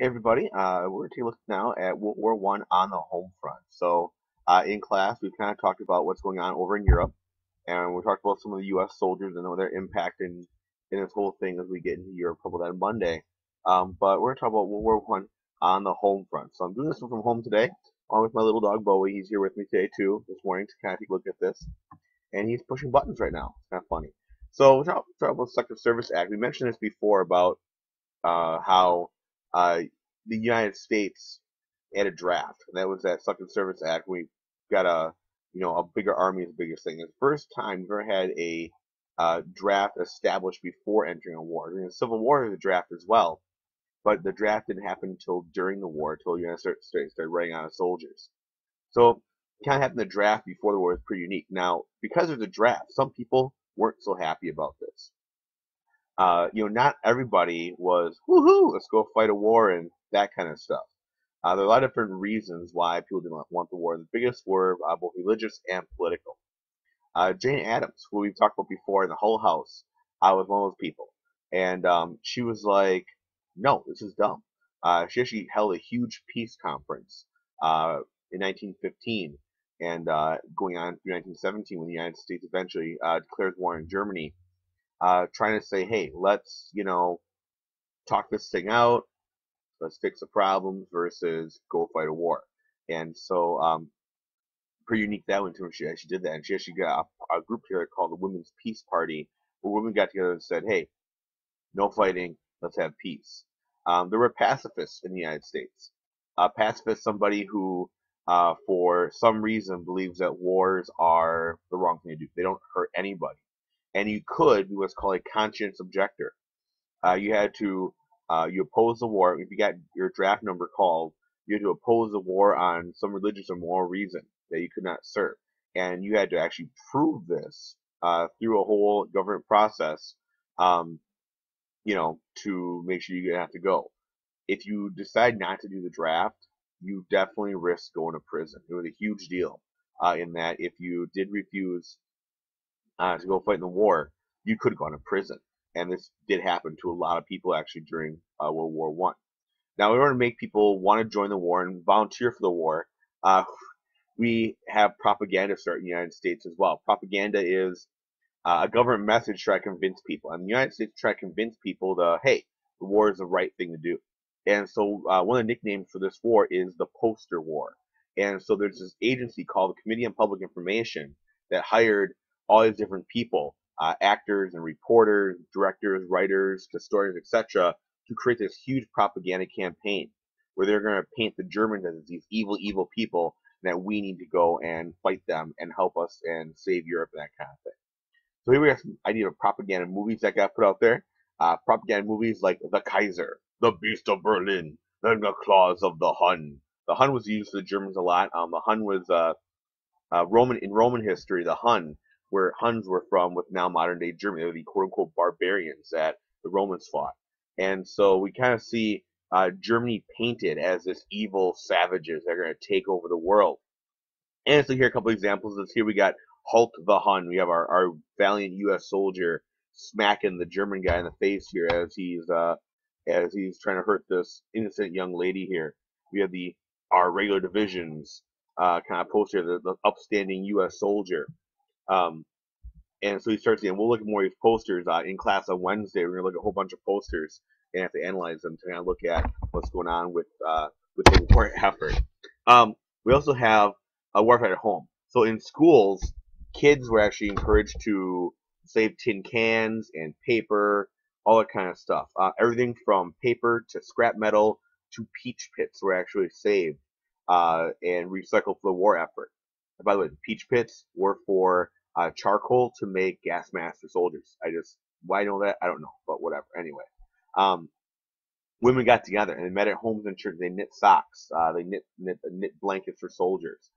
Everybody, uh, we're taking a look now at World War One on the home front. So, uh, in class, we've kind of talked about what's going on over in Europe, and we talked about some of the U.S. soldiers and their impact in, in this whole thing as we get into Europe, probably that Monday. Um, but we're going to talk about World War One on the home front. So I'm doing this one from home today, along with my little dog Bowie. He's here with me today too, this morning to kind of take a look at this, and he's pushing buttons right now. It's kind of funny. So we'll talk, talk about the Selective Service Act. We mentioned this before about uh, how uh, the United States had a draft. And that was that Selective Service Act. We got a you know a bigger army is the biggest thing. It's the first time we've ever had a uh, draft established before entering a war. The Civil War, was a draft as well, but the draft didn't happen until during the war, until the United States started writing out of soldiers. So kind of having the draft before the war is pretty unique. Now, because of the draft, some people weren't so happy about this uh, you know, not everybody was woohoo, let's go fight a war and that kind of stuff. Uh, there are a lot of different reasons why people didn't want the war. The biggest were uh, both religious and political. Uh, Jane Addams, who we've talked about before in the Hull House, I was one of those people, and um, she was like, "No, this is dumb." Uh, she actually held a huge peace conference uh, in 1915 and going on through 1917 when the United States eventually declared war on Germany uh, trying to say, hey, let's, you know, talk this thing out, let's fix the problems versus go fight a war. And so, um, pretty unique that one too. She actually did that, and she actually got a, a group together called the Women's Peace Party, where women got together and said, hey, no fighting, let's have peace. Um, there were pacifists in the United States. A pacifist, somebody who, uh, for some reason, believes that wars are the wrong thing to do. They don't hurt anybody and you could be what's called a conscience objector. Uh, you had to uh, you oppose the war. If you got your draft number called, you had to oppose the war on some religious or moral reason that you could not serve, and you had to actually prove this uh, through a whole government process. Um, you know, to make sure you have to go. If you decide not to do the draft, you definitely risk going to prison. It was a huge deal uh, in that if you did refuse uh, to go fight in the war, you could have gone to prison. And this did happen to a lot of people actually during uh, World War One. Now, in order to make people want to join the war and volunteer for the war, uh, we have propaganda start in the United States as well. Propaganda is uh, a government message to try to convince people. And the United States try to convince people that, hey, the war is the right thing to do. And so uh, one of the nicknames for this war is the poster war. And so there's this agency called the Committee on Public Information that hired all these different people, uh, actors and reporters, directors, writers, historians, etc., to create this huge propaganda campaign where they're going to paint the Germans as these evil, evil people that we need to go and fight them and help us and save Europe and that kind of thing. So here we have some idea of propaganda movies that got put out there. Uh, propaganda movies like The Kaiser, The Beast of Berlin, and The Claws of the Hun. The Hun was used for the Germans a lot. Um, the Hun was uh, uh, Roman in Roman history. The Hun where Huns were from with now modern day Germany. They're the quote unquote barbarians that the Romans fought. And so we kind of see uh, Germany painted as this evil savages that are going to take over the world. And so here are a couple examples of this. Here we got Halt the Hun. We have our, our valiant U.S. soldier smacking the German guy in the face here as he's uh, as he's trying to hurt this innocent young lady here. We have the our regular divisions uh, kind of poster, the, the upstanding U.S. soldier. Um, and so he starts saying, we'll look at more of these posters uh, in class on Wednesday. We're going to look at a whole bunch of posters and have to analyze them to kind of look at what's going on with uh, with the war effort. Um, we also have a warfighter at home. So in schools, kids were actually encouraged to save tin cans and paper, all that kind of stuff. Uh, everything from paper to scrap metal to peach pits were actually saved uh, and recycled for the war effort. And by the way, the peach pits were for uh, charcoal to make gas masks for soldiers. I just why I know that I don't know, but whatever. Anyway, um, women got together and they met at homes and churches. They knit socks. Uh, they knit, knit knit blankets for soldiers.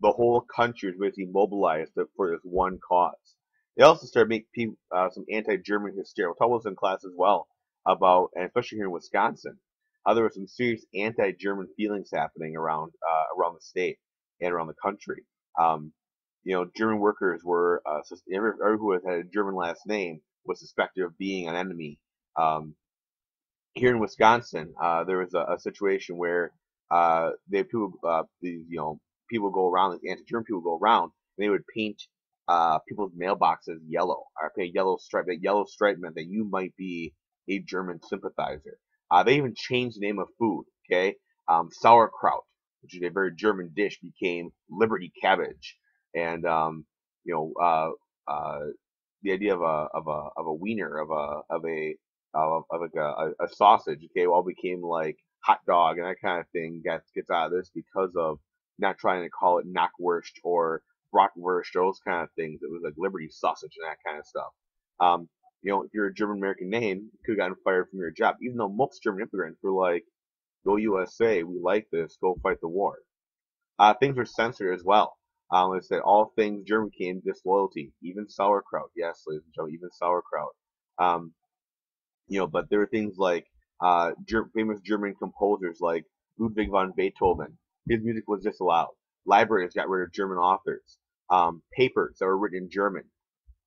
The whole country was basically mobilized for this one cause. They also started making uh, some anti-German hysteria. We'll talk about this in class as well about, and especially here in Wisconsin, how there were some serious anti-German feelings happening around uh, around the state and around the country. Um, you know, German workers were, uh, everyone who had a German last name was suspected of being an enemy. Um, here in Wisconsin, uh, there was a, a situation where uh, they people, uh, these you know, people go around, anti-German people go around, and they would paint uh, people's mailboxes yellow, or pay yellow stripe. That yellow stripe meant that you might be a German sympathizer. Uh, they even changed the name of food. Okay, um, sauerkraut, which is a very German dish, became Liberty cabbage, and um, you know, uh, uh, the idea of a of a of a wiener of a of a of, of like a, a, sausage, okay, all became like hot dog and that kind of thing gets gets out of this because of not trying to call it knockwurst or bratwurst or those kind of things. It was like Liberty sausage and that kind of stuff. Um, you know, if you're a German American name, you could have gotten fired from your job, even though most German immigrants were like, "Go USA, we like this, go fight the war." Uh, things were censored as well. Um, it said all things German came disloyalty, even sauerkraut. Yes, ladies and gentlemen, even sauerkraut. Um, you know, but there were things like uh, ger- famous German composers like Ludwig van Beethoven. His music was disallowed. Libraries got rid of German authors. Um, papers that were written in German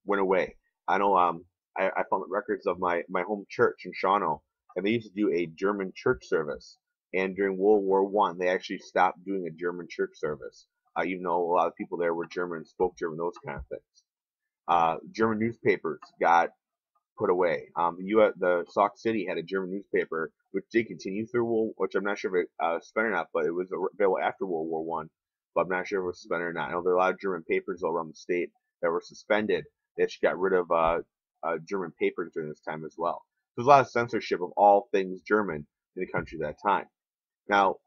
went away. I know um, I, I found records of my, my home church in Shawano, and they used to do a German church service. And during World War One, they actually stopped doing a German church service, uh, even though a lot of people there were German, spoke German, those kind of things. Uh, German newspapers got put away. Um, the U.S. the Sauk City had a German newspaper which did continue through World, which I'm not sure if it uh, suspended or not, but it was available after World War One. But I'm not sure if it was suspended or not. I know there are a lot of German papers all around the state that were suspended. They actually got rid of uh, uh, German papers during this time as well. So there's a lot of censorship of all things German in the country at that time. Now,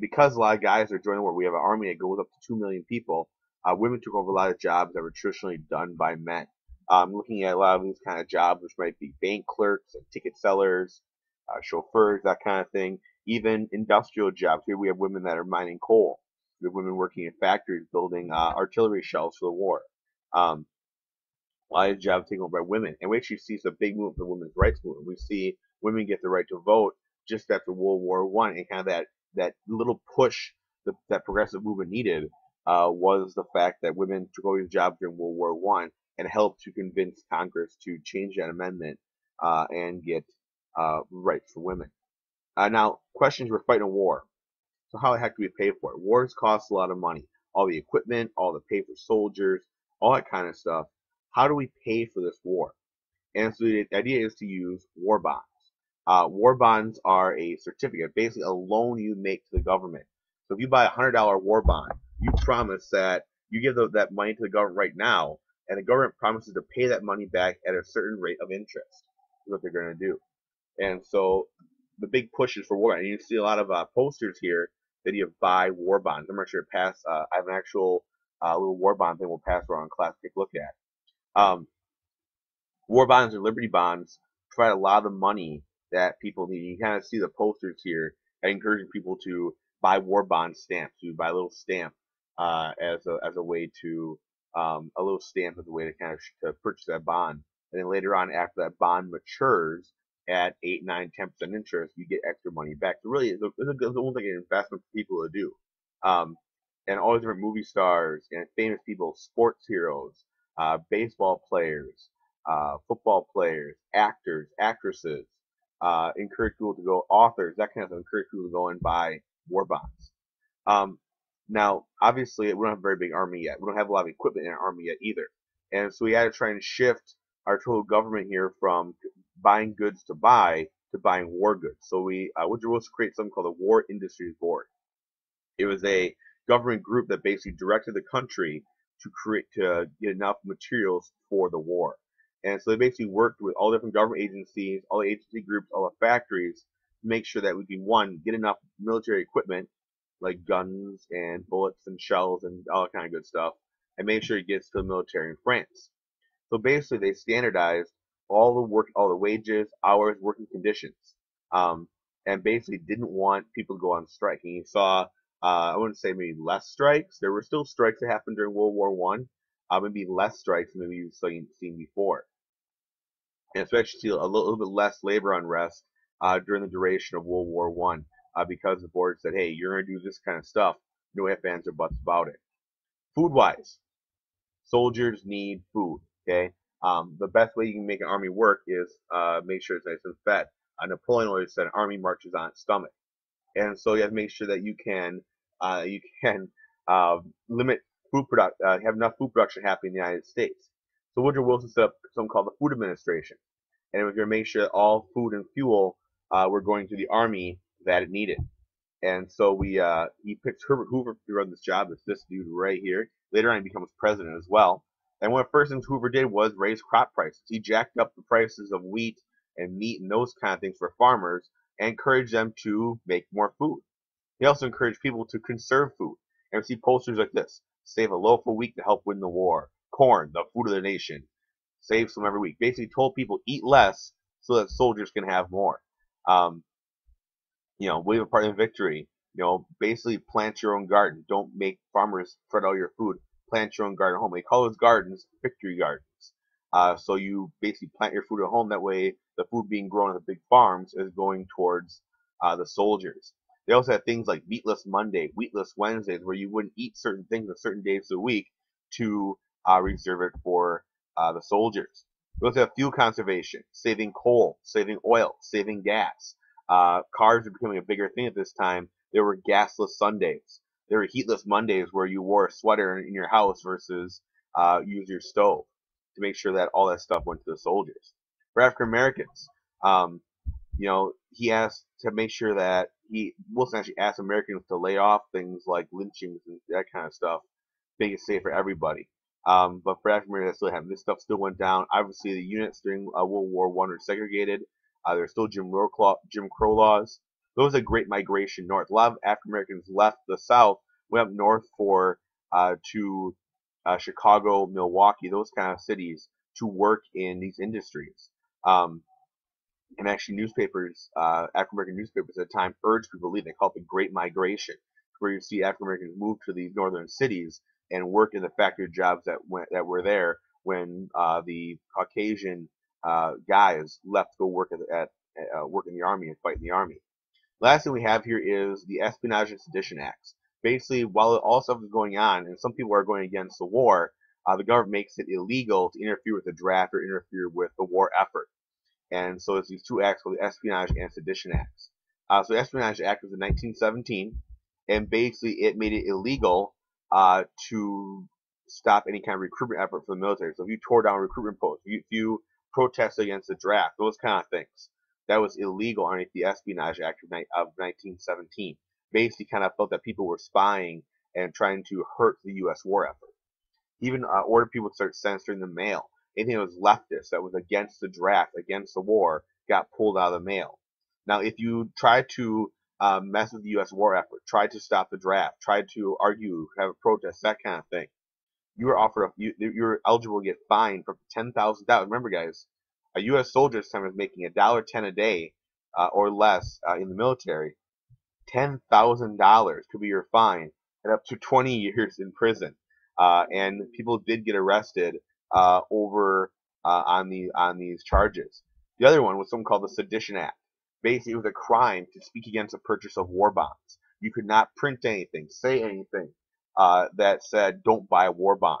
because a lot of guys are joining war, we have an army that goes up to two million people. Uh, women took over a lot of jobs that were traditionally done by men um, looking at a lot of these kind of jobs, which might be bank clerks, and ticket sellers, uh, chauffeurs, that kind of thing. Even industrial jobs. Here we have women that are mining coal. We have women working in factories building uh, artillery shells for the war. Um, a lot of jobs taken over by women. And we actually see some big movement the women's rights movement. We see women get the right to vote just after World War One, and kind of that that little push that, that progressive movement needed uh, was the fact that women took over these jobs during World War One and helped to convince Congress to change that amendment uh, and get uh, rights for women. Uh, now, questions: We're fighting a war, so how the heck do we pay for it? Wars cost a lot of money. All the equipment, all the pay for soldiers, all that kind of stuff. How do we pay for this war? And so the idea is to use war bonds. Uh, war bonds are a certificate, basically a loan you make to the government. So if you buy a hundred dollar war bond, you promise that you give the, that money to the government right now, and the government promises to pay that money back at a certain rate of interest. Is what they're going to do. And so the big push is for war bonds. And you see a lot of uh, posters here that you buy war bonds. I'm not sure pass. Uh, I have an actual uh, little war bond thing we'll pass around class. Take a look at. Um, war bonds or liberty bonds provide a lot of the money that people need. You kind of see the posters here encouraging people to buy war bond stamps. You buy a little stamp uh, as a as a way to um, a little stamp as a way to kind of to purchase that bond. And then later on, after that bond matures at 8, 9, 10% interest, you get extra money back. So really, it's, it's, it's almost like an investment for people to do. Um, and all these different movie stars and famous people, sports heroes, uh, baseball players, uh, football players, actors, actresses, uh, encourage people to go, authors, that kind of stuff, encourage people to go and buy war bonds. Um, now, obviously, we don't have a very big army yet. We don't have a lot of equipment in our army yet either. And so we had to try and shift our total government here from buying goods to buy to buying war goods. So we uh, Woodrow Wilson created something called the War Industries Board. It was a government group that basically directed the country to create to get enough materials for the war. And so they basically worked with all different government agencies, all the agency groups, all the factories to make sure that we can one get enough military equipment like guns and bullets and shells and all that kind of good stuff, and make sure it gets to the military in France. So basically, they standardized all the work, all the wages, hours, working conditions, um, and basically didn't want people to go on strike. And you saw, uh, I wouldn't say maybe less strikes. There were still strikes that happened during World War One, uh, maybe less strikes than you've seen, before. And especially a little, a little bit less labor unrest uh, during the duration of World War One uh, because the board said, hey, you're going to do this kind of stuff. No ifs, ands, or buts about it. Food wise, soldiers need food. Okay. Um, the best way you can make an army work is uh, make sure it's nice and fed. uh, Napoleon always said an army marches on its stomach, and so you have to make sure that you can uh, you can uh, limit food product uh, have enough food production happening in the United States. So Woodrow Wilson set up something called the Food Administration, and it was going to make sure that all food and fuel uh, were going to the army that it needed. And so we uh, he picked Herbert Hoover to run this job. It's this dude right here. Later on, he becomes president as well. And one of the first things Hoover did was raise crop prices. He jacked up the prices of wheat and meat and those kind of things for farmers and encouraged them to make more food. He also encouraged people to conserve food. And we see posters like this save a loaf a week to help win the war. Corn, the food of the nation. Save some every week. Basically told people eat less so that soldiers can have more. Um, you know, wave a part in victory. You know, basically plant your own garden. Don't make farmers spread all your food. Plant your own garden at home. They call those gardens victory gardens. Uh, so you basically plant your food at home. That way, the food being grown at the big farms is going towards uh, the soldiers. They also had things like meatless Monday, wheatless Wednesdays, where you wouldn't eat certain things on certain days of the week to uh, reserve it for uh, the soldiers. We also have fuel conservation, saving coal, saving oil, saving gas. Uh, cars are becoming a bigger thing at this time. There were gasless Sundays. There were heatless Mondays where you wore a sweater in your house versus uh, use your stove to make sure that all that stuff went to the soldiers. For African Americans, um, you know, he asked to make sure that he Wilson actually asked Americans to lay off things like lynchings and that kind of stuff, make it safe for everybody. Um, but for African Americans, still happened. This stuff still went down. Obviously, the units during uh, World War One were segregated. Uh, there's still Jim Crow, Jim Crow laws. There was a great migration north. A lot of African Americans left the South, went up north for uh, to uh, Chicago, Milwaukee, those kind of cities to work in these industries. Um, and actually, newspapers, uh, African American newspapers at the time urged people to leave. They called it the Great Migration, where you see African Americans move to these northern cities and work in the factory jobs that went that were there when uh, the Caucasian uh, guys left to go work at, at uh, work in the army and fight in the army. Last thing we have here is the Espionage and Sedition Acts. Basically, while all stuff is going on, and some people are going against the war, uh, the government makes it illegal to interfere with the draft or interfere with the war effort. And so it's these two acts called the Espionage and Sedition Acts. Uh, so the Espionage Act was in 1917, and basically it made it illegal uh, to stop any kind of recruitment effort for the military. So if you tore down recruitment posts, if you, if you protest against the draft, those kind of things. That was illegal underneath the Espionage Act of, of 1917. Basically, kind of felt that people were spying and trying to hurt the U.S. war effort. Even uh, ordered people to start censoring the mail. Anything that was leftist, that was against the draft, against the war, got pulled out of the mail. Now, if you try to uh, mess with the U.S. war effort, try to stop the draft, try to argue, have a protest, that kind of thing, you were offered a, you, you're eligible to get fined for ten thousand dollars. Remember, guys, a U.S. soldier this time is making a dollar ten a day uh, or less uh, in the military. Ten thousand dollars could be your fine, and up to twenty years in prison. Uh, and people did get arrested uh, over uh, on the on these charges. The other one was something called the Sedition Act. Basically, it was a crime to speak against the purchase of war bonds. You could not print anything, say anything, uh, that said don't buy a war bond.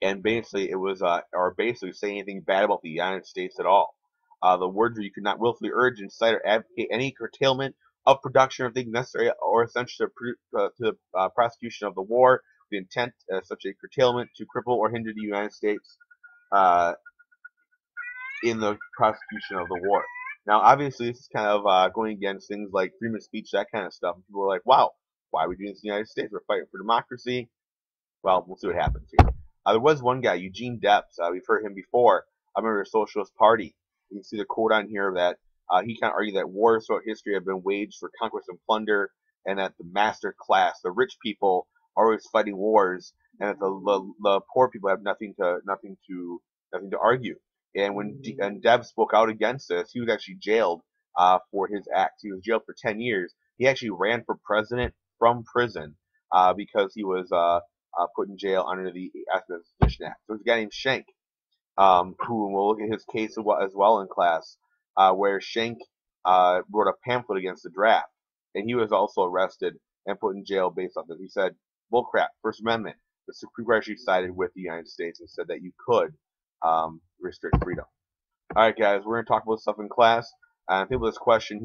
And basically, it was, uh, or basically say anything bad about the United States at all. Uh, the words were you could not willfully urge, incite, or advocate any curtailment of production of things necessary or essential to, uh, to the prosecution of the war, the intent uh, such a curtailment to cripple or hinder the United States uh, in the prosecution of the war. Now, obviously, this is kind of uh, going against things like freedom of speech, that kind of stuff. People are like, wow, why are we doing this in the United States? We're fighting for democracy. Well, we'll see what happens here. Uh, there was one guy, Eugene Debs. Uh, we've heard him before. I remember the Socialist Party. You can see the quote on here that uh, he kind of argued that wars throughout history have been waged for conquest and plunder, and that the master class, the rich people, always fighting wars, and that the, the, the poor people have nothing to nothing to nothing to argue. And when D- and Debs spoke out against this, he was actually jailed uh, for his acts. He was jailed for 10 years. He actually ran for president from prison uh, because he was uh, uh, put in jail under the Espionage Act. So there's a guy named Schenck, um, who we'll look at his case as well in class, uh, where Schenck uh, wrote a pamphlet against the draft, and he was also arrested and put in jail based on this. He said, "Bullcrap, First Amendment." The Supreme Court actually sided with the United States and said that you could um, restrict freedom. All right, guys, we're going to talk about stuff in class. Uh, with this question